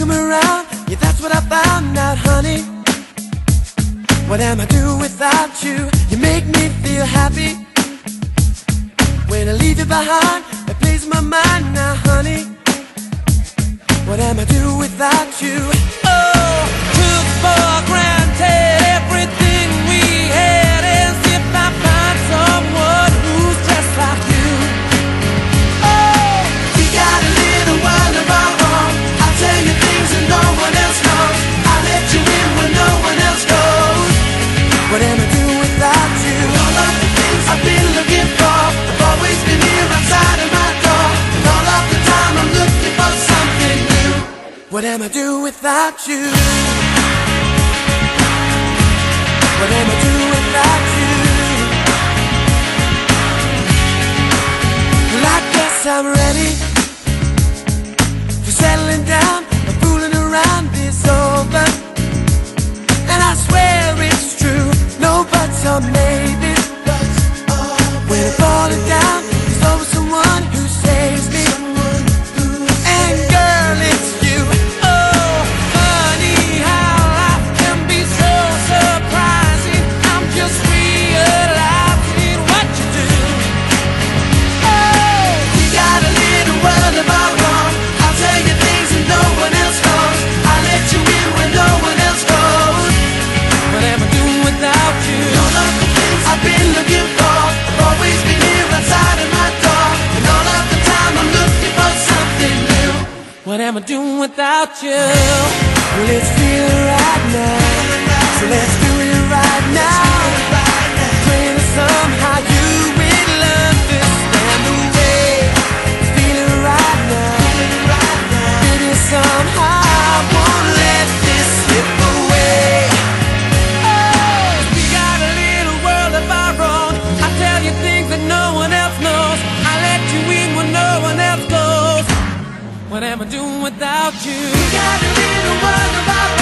come around Yeah, that's what I found out, honey What am I do without you? You make me feel happy When I leave you behind it plays my mind now, honey What am I do without you? am I do without you? What am I do without you? Well, I guess I'm ready for settling down. I'm fooling around this over, and I swear it's true. No buts or maybe. am I doing without you? Well, it's feeling right now, so let's do it right now. What am I doing without you? We got a little world about